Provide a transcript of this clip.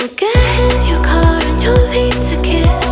We'll get in your car and you'll need to kiss.